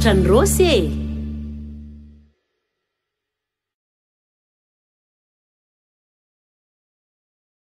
trany rosy e